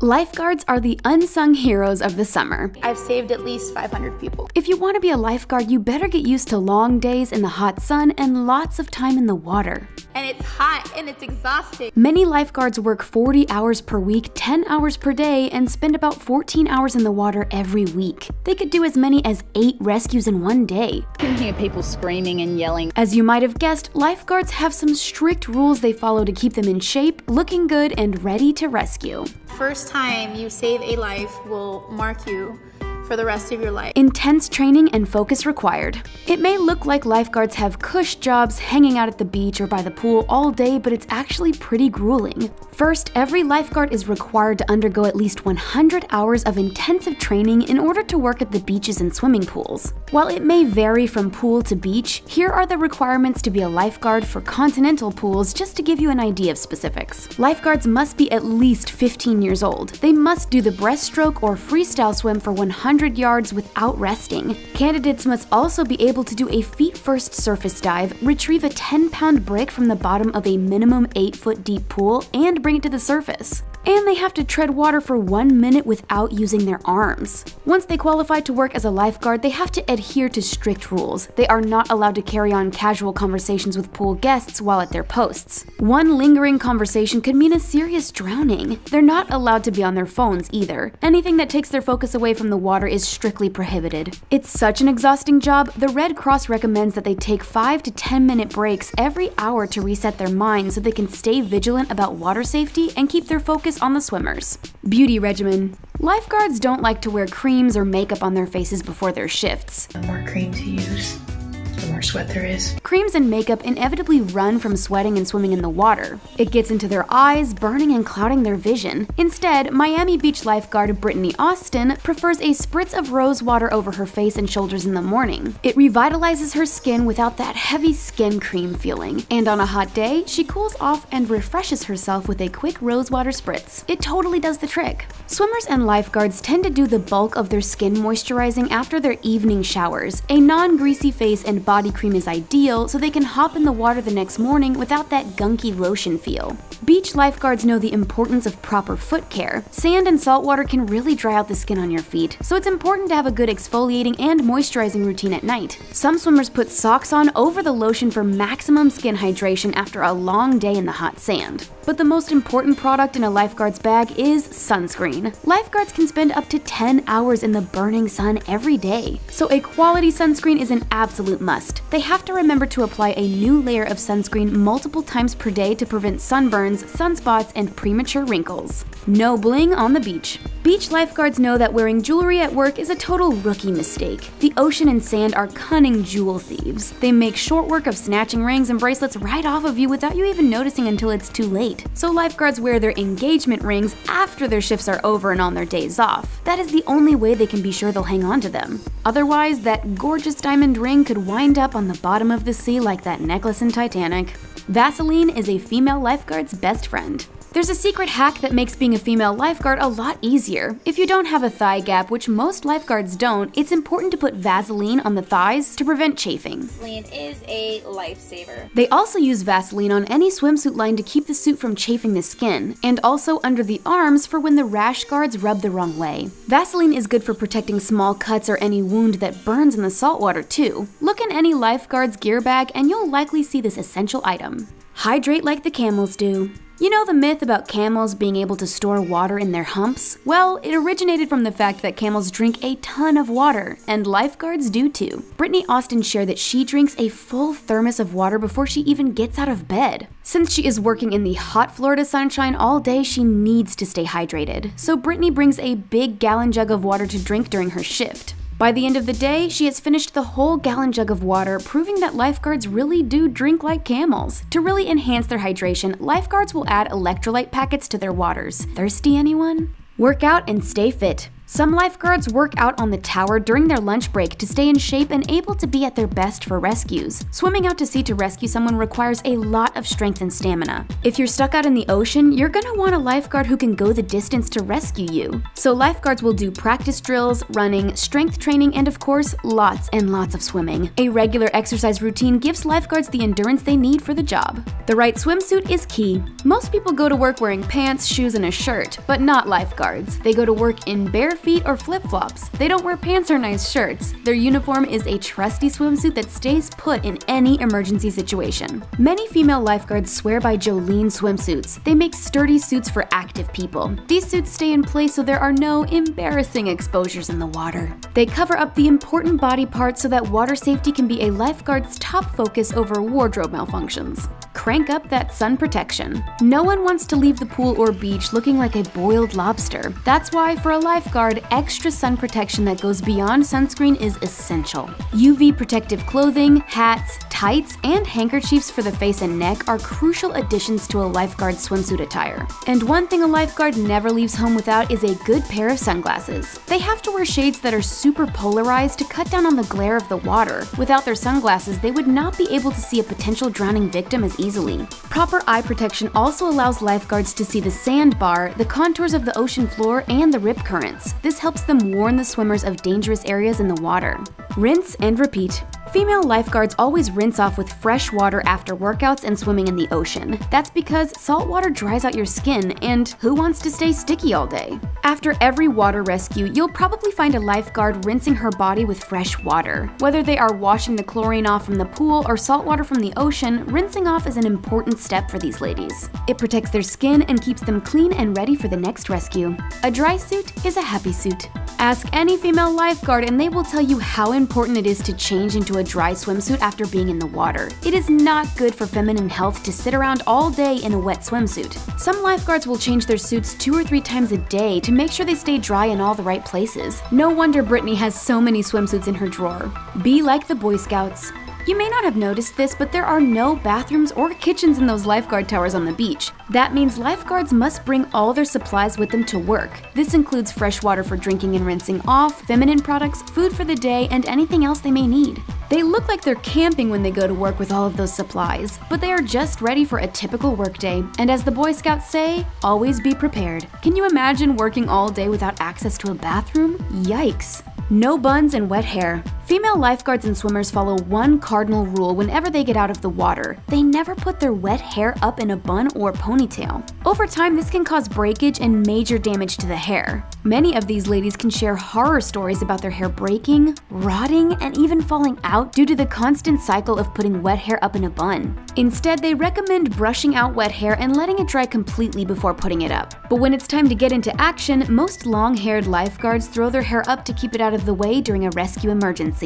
Lifeguards are the unsung heroes of the summer. I've saved at least 500 people. If you want to be a lifeguard, you better get used to long days in the hot sun and lots of time in the water. And it's hot and it's exhausting. Many lifeguards work 40 hours per week, 10 hours per day, and spend about 14 hours in the water every week. They could do as many as 8 rescues in one day. You can hear people screaming and yelling. As you might have guessed, lifeguards have some strict rules they follow to keep them in shape, looking good, and ready to rescue. First time you save a life will mark you for the rest of your life. Intense training and focus required. It may look like lifeguards have cush jobs hanging out at the beach or by the pool all day, but it's actually pretty grueling. First, every lifeguard is required to undergo at least 100 hours of intensive training in order to work at the beaches and swimming pools. While it may vary from pool to beach, here are the requirements to be a lifeguard for continental pools just to give you an idea of specifics. Lifeguards must be at least 15 years old. They must do the breaststroke or freestyle swim for 100 100 yards without resting. Candidates must also be able to do a feet-first surface dive, retrieve a 10-pound brick from the bottom of a minimum 8-foot deep pool, and bring it to the surface and they have to tread water for one minute without using their arms. Once they qualify to work as a lifeguard, they have to adhere to strict rules. They are not allowed to carry on casual conversations with pool guests while at their posts. One lingering conversation could mean a serious drowning. They're not allowed to be on their phones either. Anything that takes their focus away from the water is strictly prohibited. It's such an exhausting job, the Red Cross recommends that they take 5 to 10 minute breaks every hour to reset their mind so they can stay vigilant about water safety and keep their focus on the swimmers. Beauty regimen. Lifeguards don't like to wear creams or makeup on their faces before their shifts. More cream to use, more sweat there is. Creams and makeup inevitably run from sweating and swimming in the water. It gets into their eyes, burning and clouding their vision. Instead, Miami Beach lifeguard Brittany Austin prefers a spritz of rose water over her face and shoulders in the morning. It revitalizes her skin without that heavy skin cream feeling. And on a hot day, she cools off and refreshes herself with a quick rose water spritz. It totally does the trick. Swimmers and lifeguards tend to do the bulk of their skin moisturizing after their evening showers. A non-greasy face and body cream is ideal so they can hop in the water the next morning without that gunky lotion feel. Beach lifeguards know the importance of proper foot care. Sand and salt water can really dry out the skin on your feet, so it's important to have a good exfoliating and moisturizing routine at night. Some swimmers put socks on over the lotion for maximum skin hydration after a long day in the hot sand. But the most important product in a lifeguard's bag is sunscreen. Lifeguards can spend up to 10 hours in the burning sun every day, so a quality sunscreen is an absolute must. They have to remember to apply a new layer of sunscreen multiple times per day to prevent sunburns, sunspots, and premature wrinkles. No bling on the beach. Beach lifeguards know that wearing jewelry at work is a total rookie mistake. The ocean and sand are cunning jewel thieves. They make short work of snatching rings and bracelets right off of you without you even noticing until it's too late. So lifeguards wear their engagement rings after their shifts are over and on their days off. That is the only way they can be sure they'll hang on to them. Otherwise, that gorgeous diamond ring could wind up on the bottom of the sea like that necklace in Titanic. Vaseline is a female lifeguard's best friend. There's a secret hack that makes being a female lifeguard a lot easier. If you don't have a thigh gap, which most lifeguards don't, it's important to put Vaseline on the thighs to prevent chafing. Vaseline is a lifesaver. They also use Vaseline on any swimsuit line to keep the suit from chafing the skin, and also under the arms for when the rash guards rub the wrong way. Vaseline is good for protecting small cuts or any wound that burns in the saltwater too. Look in any lifeguard's gear bag and you'll likely see this essential item. Hydrate like the camels do. You know the myth about camels being able to store water in their humps? Well, it originated from the fact that camels drink a ton of water, and lifeguards do too. Brittany Austin shared that she drinks a full thermos of water before she even gets out of bed. Since she is working in the hot Florida sunshine all day, she needs to stay hydrated. So Brittany brings a big gallon jug of water to drink during her shift. By the end of the day, she has finished the whole gallon jug of water, proving that lifeguards really do drink like camels. To really enhance their hydration, lifeguards will add electrolyte packets to their waters. Thirsty anyone? Work out and stay fit. Some lifeguards work out on the tower during their lunch break to stay in shape and able to be at their best for rescues. Swimming out to sea to rescue someone requires a lot of strength and stamina. If you're stuck out in the ocean, you're gonna want a lifeguard who can go the distance to rescue you. So lifeguards will do practice drills, running, strength training, and of course, lots and lots of swimming. A regular exercise routine gives lifeguards the endurance they need for the job. The right swimsuit is key. Most people go to work wearing pants, shoes, and a shirt, but not lifeguards. They go to work in bare feet or flip-flops. They don't wear pants or nice shirts. Their uniform is a trusty swimsuit that stays put in any emergency situation. Many female lifeguards swear by Jolyn swimsuits. They make sturdy suits for active people. These suits stay in place so there are no embarrassing exposures in the water. They cover up the important body parts so that water safety can be a lifeguard's top focus over wardrobe malfunctions. Crank up that sun protection. No one wants to leave the pool or beach looking like a boiled lobster. That's why, for a lifeguard, extra sun protection that goes beyond sunscreen is essential. UV protective clothing, hats, tights, and handkerchiefs for the face and neck are crucial additions to a lifeguard swimsuit attire. And one thing a lifeguard never leaves home without is a good pair of sunglasses. They have to wear shades that are super polarized to cut down on the glare of the water. Without their sunglasses, they would not be able to see a potential drowning victim as easily. Proper eye protection also allows lifeguards to see the sandbar, the contours of the ocean floor, and the rip currents. This helps them warn the swimmers of dangerous areas in the water. Rinse and repeat. Female lifeguards always rinse off with fresh water after workouts and swimming in the ocean. That's because salt water dries out your skin, and who wants to stay sticky all day? After every water rescue, you'll probably find a lifeguard rinsing her body with fresh water. Whether they are washing the chlorine off from the pool or salt water from the ocean, rinsing off is an important step for these ladies. It protects their skin and keeps them clean and ready for the next rescue. A dry suit is a happy suit. Ask any female lifeguard and they will tell you how important it is to change into a dry swimsuit after being in the water. It is not good for feminine health to sit around all day in a wet swimsuit. Some lifeguards will change their suits two or three times a day to make sure they stay dry in all the right places. No wonder Brittany has so many swimsuits in her drawer. Be like the Boy Scouts. You may not have noticed this, but there are no bathrooms or kitchens in those lifeguard towers on the beach. That means lifeguards must bring all their supplies with them to work. This includes fresh water for drinking and rinsing off, feminine products, food for the day, and anything else they may need. They look like they're camping when they go to work with all of those supplies, but they are just ready for a typical workday. And as the Boy Scouts say, always be prepared. Can you imagine working all day without access to a bathroom? Yikes. No buns and wet hair. Female lifeguards and swimmers follow one cardinal rule whenever they get out of the water. They never put their wet hair up in a bun or ponytail. Over time, this can cause breakage and major damage to the hair. Many of these ladies can share horror stories about their hair breaking, rotting, and even falling out due to the constant cycle of putting wet hair up in a bun. Instead, they recommend brushing out wet hair and letting it dry completely before putting it up. But when it's time to get into action, most long-haired lifeguards throw their hair up to keep it out of the way during a rescue emergency.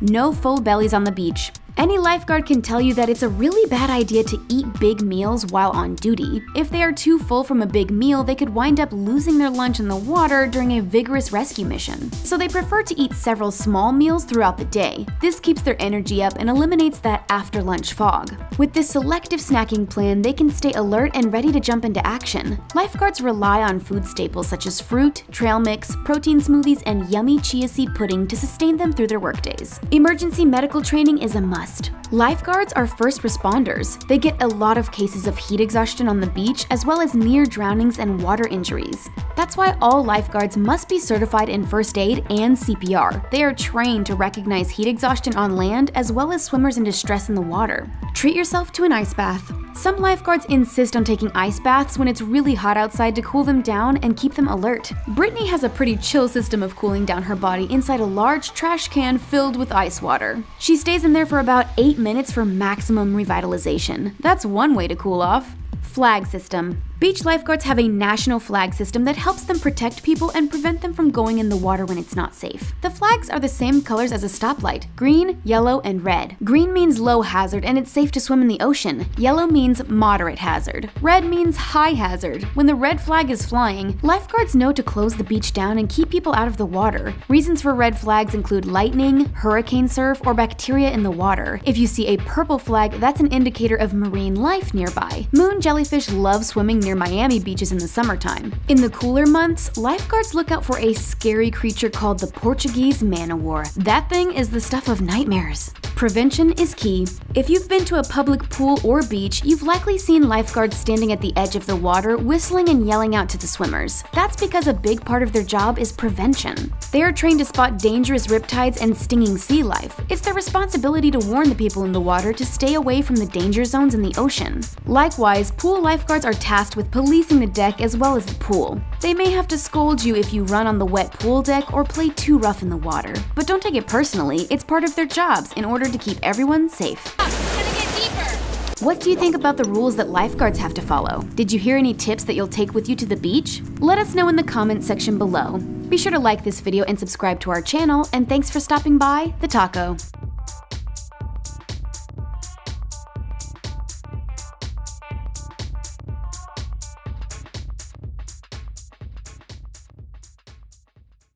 No full bellies on the beach. Any lifeguard can tell you that it's a really bad idea to eat big meals while on duty. If they are too full from a big meal, they could wind up losing their lunch in the water during a vigorous rescue mission. So they prefer to eat several small meals throughout the day. This keeps their energy up and eliminates that after lunch fog. With this selective snacking plan, they can stay alert and ready to jump into action. Lifeguards rely on food staples such as fruit, trail mix, protein smoothies, and yummy chia seed pudding to sustain them through their workdays. Emergency medical training is a must must. Lifeguards are first responders. They get a lot of cases of heat exhaustion on the beach as well as near drownings and water injuries. That's why all lifeguards must be certified in first aid and CPR. They are trained to recognize heat exhaustion on land as well as swimmers in distress in the water. Treat yourself to an ice bath. Some lifeguards insist on taking ice baths when it's really hot outside to cool them down and keep them alert. Brittany has a pretty chill system of cooling down her body inside a large trash can filled with ice water. She stays in there for about 8 minutes for maximum revitalization. That's one way to cool off. Flag system. Beach lifeguards have a national flag system that helps them protect people and prevent them from going in the water when it's not safe. The flags are the same colors as a stoplight green, yellow, and red. Green means low hazard and it's safe to swim in the ocean. Yellow means moderate hazard. Red means high hazard. When the red flag is flying, lifeguards know to close the beach down and keep people out of the water. Reasons for red flags include lightning, hurricane surf, or bacteria in the water. If you see a purple flag, that's an indicator of marine life nearby. Moon jellyfish love swimming near Miami beaches in the summertime. In the cooler months, lifeguards look out for a scary creature called the Portuguese man-o-war. That thing is the stuff of nightmares. Prevention is key. If you've been to a public pool or beach, you've likely seen lifeguards standing at the edge of the water, whistling and yelling out to the swimmers. That's because a big part of their job is prevention. They are trained to spot dangerous riptides and stinging sea life. It's their responsibility to warn the people in the water to stay away from the danger zones in the ocean. Likewise, pool lifeguards are tasked with policing the deck as well as the pool. They may have to scold you if you run on the wet pool deck or play too rough in the water. But don't take it personally, it's part of their jobs in order to keep everyone safe. What do you think about the rules that lifeguards have to follow? Did you hear any tips that you'll take with you to the beach? Let us know in the comments section below. Be sure to like this video and subscribe to our channel, and thanks for stopping by TheTalko.